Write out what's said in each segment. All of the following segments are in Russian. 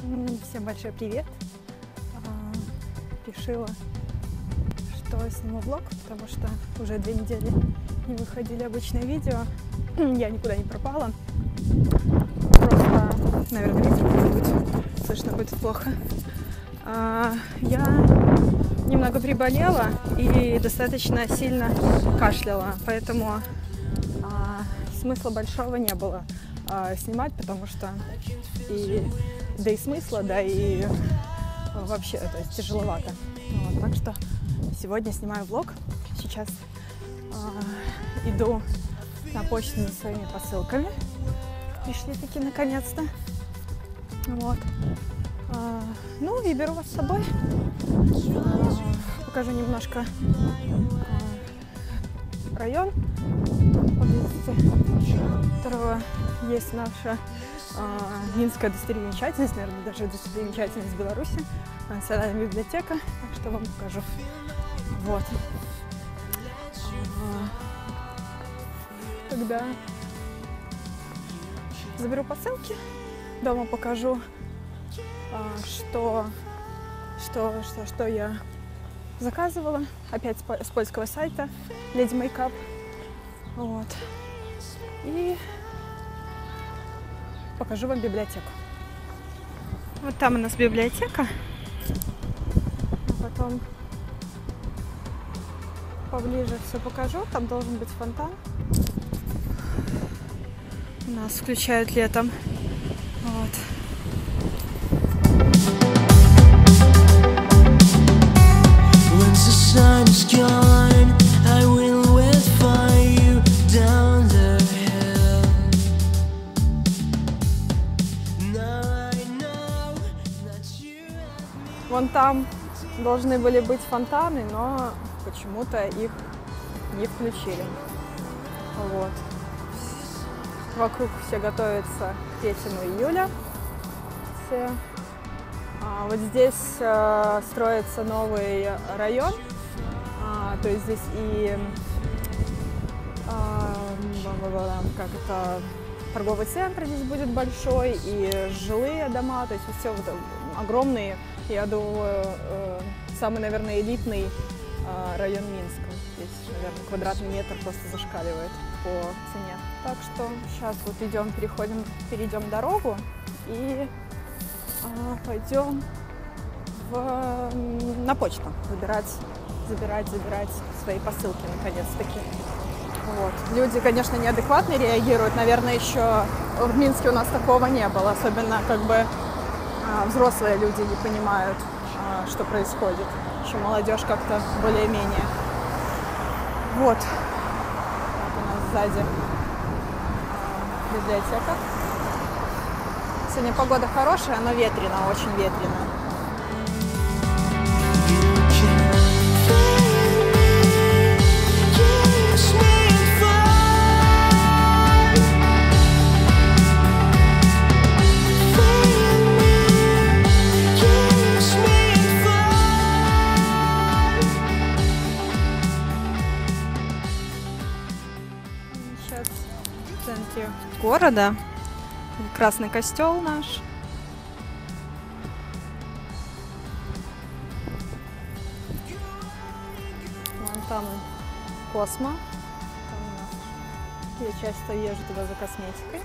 Всем большой привет. А, Решила, что сниму влог, потому что уже две недели не выходили обычные видео. Я никуда не пропала. Просто, наверное, быть. Слышно будет плохо. А, Я немного приболела и достаточно сильно кашляла, поэтому а, смысла большого не было снимать, потому что и да и смысла, да и вообще, то есть тяжеловато. Вот, так что сегодня снимаю влог. Сейчас а, иду на почту за своими посылками. Пришли таки наконец-то. Вот. А, ну и беру вас с собой. А, покажу немножко район, которого есть наша а, Минская достопримечательность, наверное, даже достопримечательность Беларуси, а, Национальная библиотека, так что вам покажу. Вот. А, Когда заберу посылки, дома покажу, а, что, что, что, что я заказывала. Опять с по- с польского сайта Lady Makeup. Вот. И покажу вам библиотеку. Вот там у нас библиотека. А потом поближе все покажу. Там должен быть фонтан. У нас включают летом. Вот. Там должны были быть фонтаны, но почему-то их не включили. Вот. Вокруг все готовятся к 3 июля. Все. А, вот здесь э, строится новый район. А, то есть здесь и бла-бла-бла, как это торговый центр здесь будет большой, и жилые дома, то есть все вот огромные, я думаю, самый, наверное, элитный район Минска. Здесь, наверное, квадратный метр просто зашкаливает по цене. Так что сейчас вот идем, переходим, перейдем дорогу и а, пойдем в, на почту забирать, забирать, забирать свои посылки наконец-таки. Вот. Люди, конечно, неадекватно реагируют. Наверное, еще в Минске у нас такого не было. Особенно как бы взрослые люди не понимают, а, что происходит. Еще молодежь как-то более-менее. Вот. Вот у нас сзади а, библиотека. Сегодня погода хорошая, но ветрено, очень ветрено. Города. Красный костел наш. Вон там Космо. Там Я часто езжу туда за косметикой.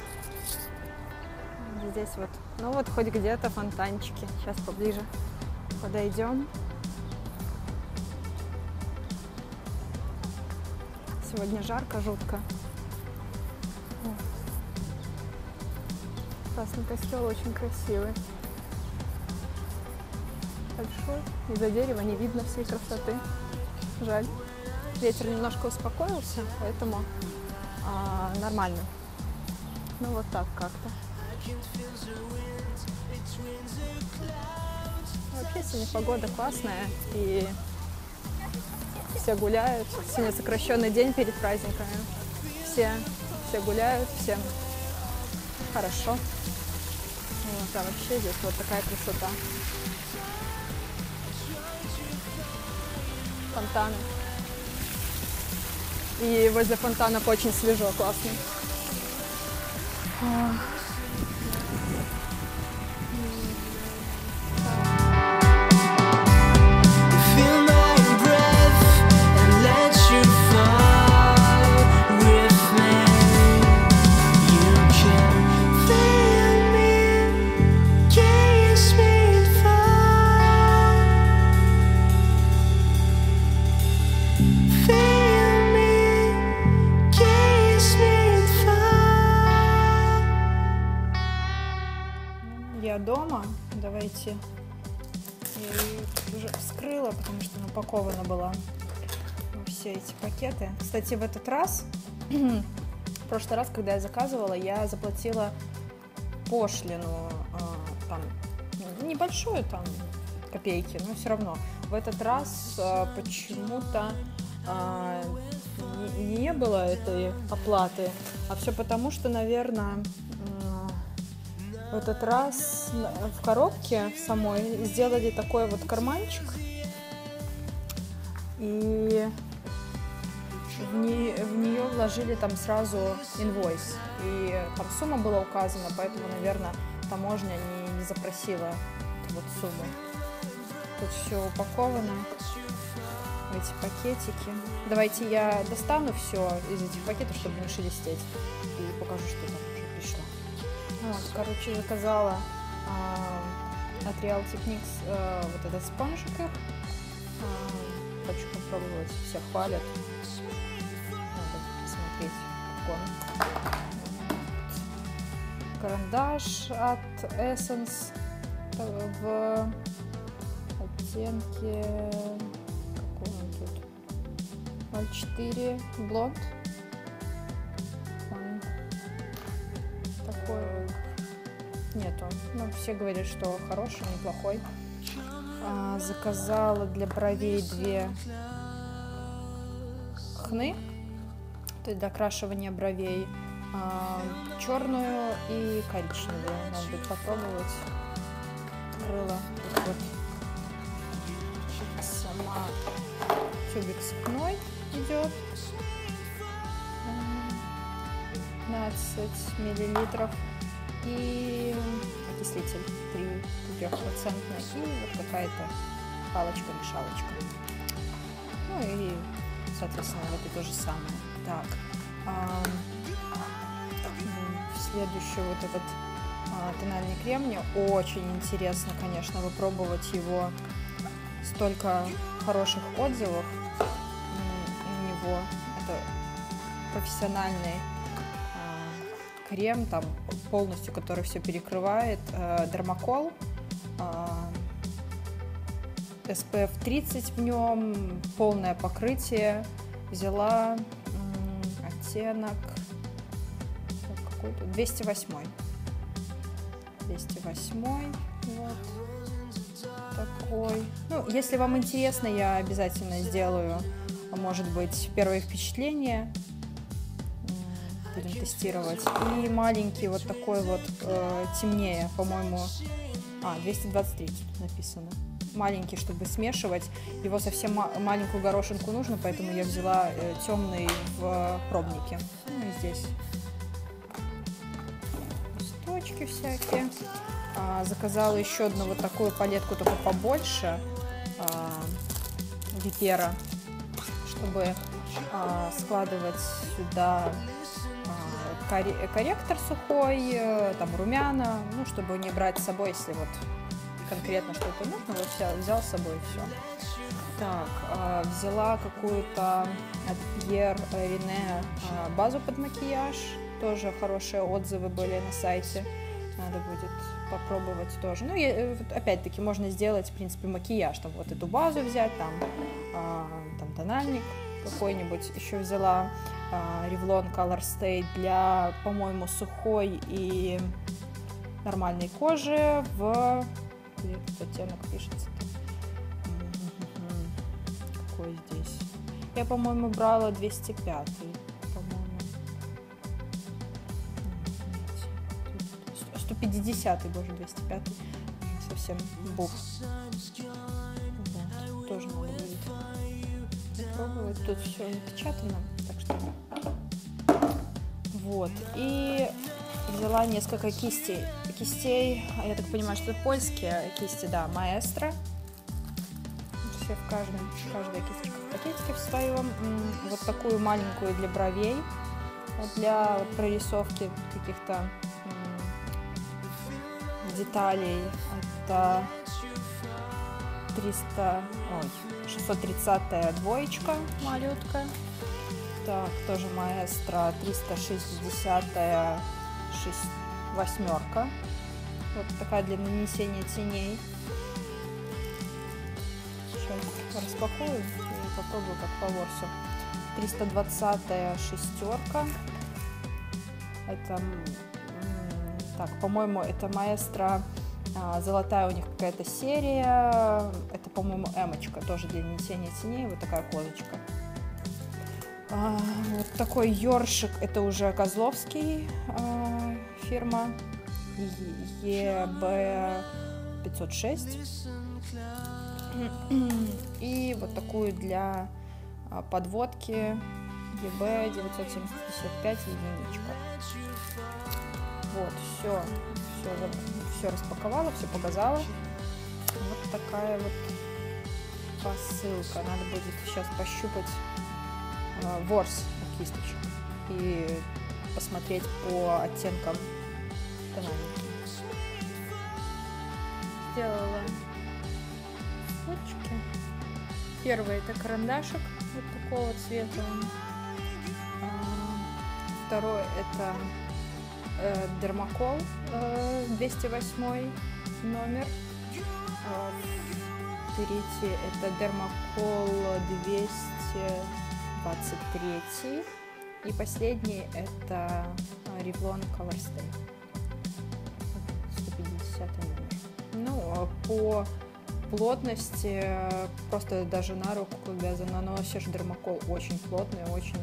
Здесь вот, ну вот хоть где-то фонтанчики. Сейчас поближе подойдем. Сегодня жарко, жутко. Красный костел очень красивый. Большой. Из-за дерева не видно всей красоты. Жаль. Ветер немножко успокоился, поэтому а, нормально. Ну вот так как-то. Вообще сегодня погода классная и все гуляют. Сегодня сокращенный день перед праздниками. Все, все гуляют, всем хорошо. Вот, а вообще здесь вот такая красота. Фонтаны. И возле фонтанов очень свежо, классно. А. упакована была все эти пакеты. Кстати, в этот раз, в прошлый раз, когда я заказывала, я заплатила пошлину, а, там, ну, небольшую, там, копейки, но все равно. В этот раз а, почему-то а, не, было этой оплаты, а все потому, что, наверное, в этот раз в коробке самой сделали такой вот карманчик. И в, не- в нее вложили там сразу инвойс. И там сумма была указана, поэтому, наверное, таможня не, не запросила вот сумму. Тут все упаковано эти пакетики. Давайте я достану все из этих пакетов, чтобы не шелестеть. И покажу, что там уже пришло. Вот, короче, заказала а, от Real Techniques а, вот этот спонжик их. Хочу попробовать. Все хвалят. Надо посмотреть, как он. Карандаш от Essence э, в оттенке какой он тут 04 блонд он такой нету ну все говорят что хороший неплохой А, заказала для бровей две хны то есть для окрашивания бровей а, черную и коричневую. Надо будет попробовать. Открыла Тут вот. Сама тюбик с хной идет. М, 15 миллилитров. И окислитель 3 трехпроцентный и вот какая-то палочка-мешалочка. Ну и, соответственно, это то же самое. Так, м, следующий вот этот а, тональный крем. Мне очень интересно, конечно, попробовать его. Столько хороших отзывов у него. Это профессиональный а, крем, там полностью, который все перекрывает. А, Дермакол. а, SPF 30 в нем, полное покрытие. Взяла м, оттенок какой-то 208. 208 вот такой. Ну, если вам интересно, я обязательно сделаю, может быть, первые впечатления. Будем тестировать. И маленький вот такой вот э, темнее, по-моему. А, 223 тут написано. Маленький, чтобы смешивать. Его совсем ма- маленькую горошинку нужно, поэтому я взяла э, темный в пробнике. Ну и здесь листочки всякие. А, заказала еще одну вот такую палетку, только побольше, а, Випера, чтобы а, складывать сюда корректор сухой, э, там румяна, ну, чтобы не брать с собой, если вот конкретно что-то нужно, вот взял, взял с собой все. Так, а, взяла какую-то от Пьер Рене а, базу под макияж. Тоже хорошие отзывы были на сайте. Надо будет попробовать тоже. Ну, э, опять-таки, можно сделать, в принципе, макияж. Там вот эту базу взять, там, а, там тональник какой-нибудь. Еще взяла Revlon Color Stay для, по-моему, сухой и нормальной кожи в... Где тут оттенок пишется? Мгм. Какой здесь? Я, по-моему, брала 205 по-моему. М, нет, 150 боже, 205 совсем бух. Вот, тоже надо будет попробовать. Тут все напечатано, так что... Вот, и взяла несколько кистей. Кистей, а я так понимаю, что это польские кисти, да, маэстро. Все в каждом, каждая кисточка в пакетике в своем. Вот такую маленькую для бровей, для прорисовки каких-то деталей. Это 300, ой, 630 двоечка малютка. Так, тоже маэстро 360 шесть, восьмерка. Вот такая для нанесения теней. Сейчас распакую и попробую как по ворсу. 320 шестерка. Это, так, по-моему, это маэстро а, золотая у них какая-то серия. Это, по-моему, эмочка, тоже для нанесения теней. Вот такая козочка. А, вот такой ёршик, это уже Козловский а, фирма ЕБ506. И вот такую для а, подводки ЕБ975 единичка. Вот, все, все, все распаковала, все показала. Вот такая вот посылка. Надо будет сейчас пощупать ворс кисточек и посмотреть по оттенкам тональники. Сделала фоточки. Первый это карандашик вот такого цвета. А, Второй это э, Дермакол э, 208 номер. А, Третий это Дермакол 223. И последний это Revlon Color Stay. 150 номер. Ну, а по плотности э, просто даже на руку, когда наносишь дермакол, очень плотный, очень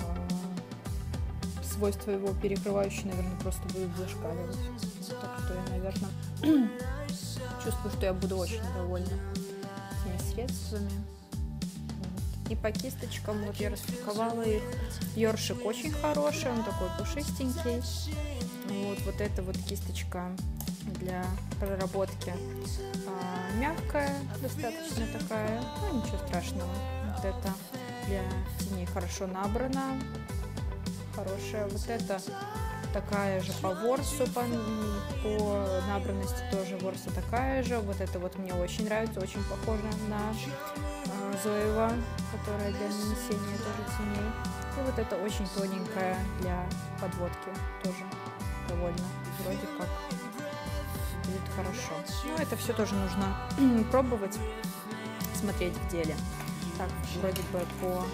э, свойства его перекрывающие, наверное, просто будут зашкаливать. Так что я, наверное, чувствую, что я буду очень довольна этими средствами. И по кисточкам вот я распаковала их. Ёршик очень хороший, он такой пушистенький. Вот, вот эта вот кисточка для проработки а, мягкая, достаточно такая, ну ничего страшного. Вот это для теней хорошо набрана, хорошая. Вот это такая же по ворсу, по, по набранности тоже ворса такая же. Вот это вот мне очень нравится, очень похоже на Зоева, которая для нанесения тоже теней. И вот это очень тоненькая для подводки тоже довольно вроде как будет хорошо. Но это все тоже нужно пробовать, смотреть в деле. Так, вроде бы по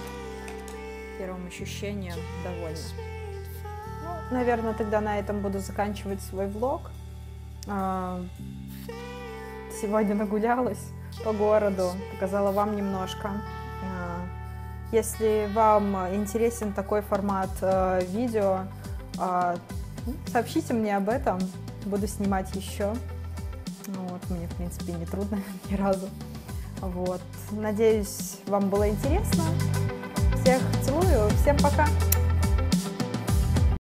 первым ощущениям довольна. Ну, наверное, тогда на этом буду заканчивать свой влог. А, Сегодня нагулялась по городу, показала вам немножко. А, Если вам интересен такой формат э, видео, а, сообщите мне об этом, буду снимать еще. Ну Вот, мне, в принципе, не трудно ни разу. Вот. Надеюсь, вам было интересно. Всех целую, всем пока!